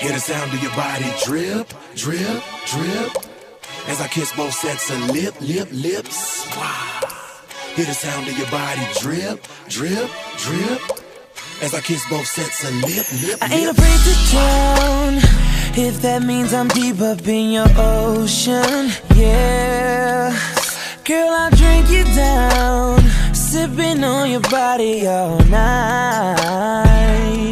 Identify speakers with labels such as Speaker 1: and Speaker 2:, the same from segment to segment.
Speaker 1: Hear the sound of your body drip, drip, drip. As I kiss both sets of lip, lip, lips. Wow. Hear the sound of your body drip, drip, drip. As I kiss both sets of lip, lip,
Speaker 2: I ain't afraid to drown if that means I'm deep up in your ocean. Yeah, girl, I'll drink you down, sipping on your body all night.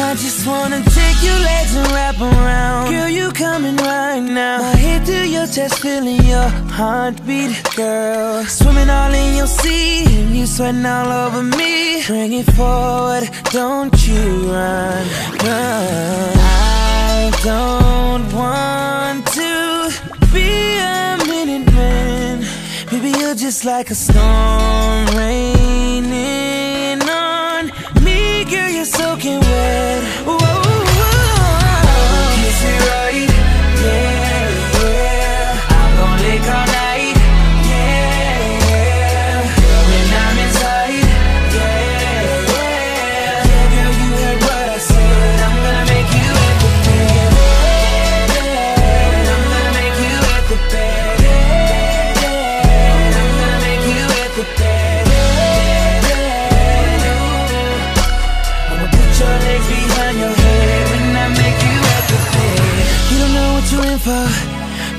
Speaker 2: I just wanna take your legs and wrap around. Girl, you coming right now. My head to your chest, feeling your heartbeat, girl. Swimming all in your sea, you sweating all over me. Bring it forward, don't you run, run. I don't want to be a minute man. Baby, you're just like a storm raining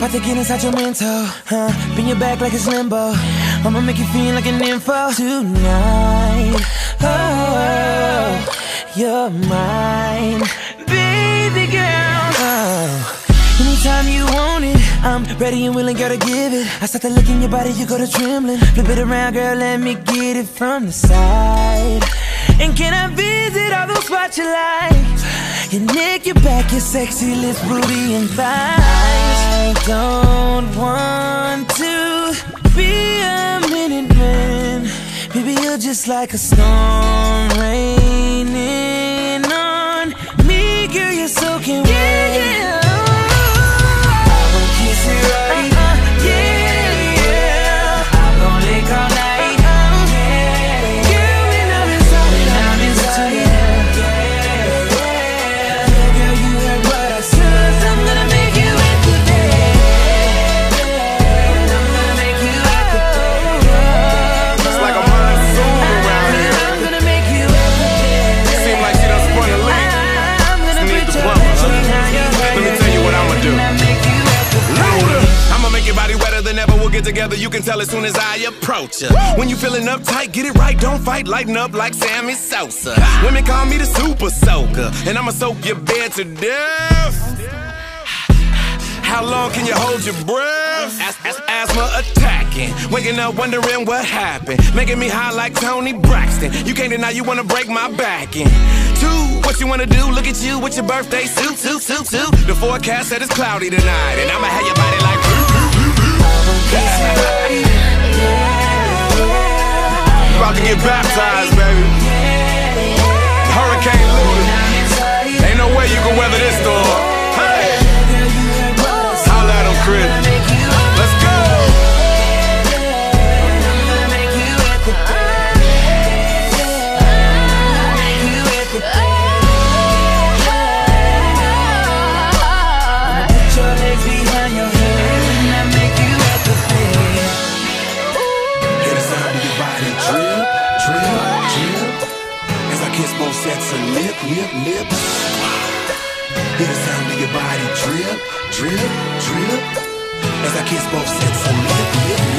Speaker 2: About to get inside your mental, huh? Bend your back like it's limbo. I'ma make you feel like an info tonight. Oh, you're mine, baby girl. Oh. Anytime you want it, I'm ready and willing, girl, to give it. I start to look in your body, you go to trembling. Flip it around, girl, let me get it from the side. And can I visit all those spots you like? Your neck, your back, your sexy lips, booty, and thighs. I don't want to be a minute man. Baby, you're just like a storm raining on me, girl. You're soaking wet.
Speaker 3: Get together. You can tell as soon as I approach ya. When you feeling uptight, get it right. Don't fight. Lighten up like Sammy Sosa. Women call me the super soaker, and I'ma soak your bed to death. How long can you hold your breath? As- as- asthma attacking, waking up wondering what happened, making me high like Toni Braxton. You can't deny you wanna break my back in. Two, what you wanna do? Look at you with your birthday suit, suit, suit, suit. The forecast said it's cloudy tonight, and I'ma have your body like. About to get baptized, baby.
Speaker 1: Of lip, lip. Hear the sound of your body drip, drip, drip. As I kiss both sets of lip, lip,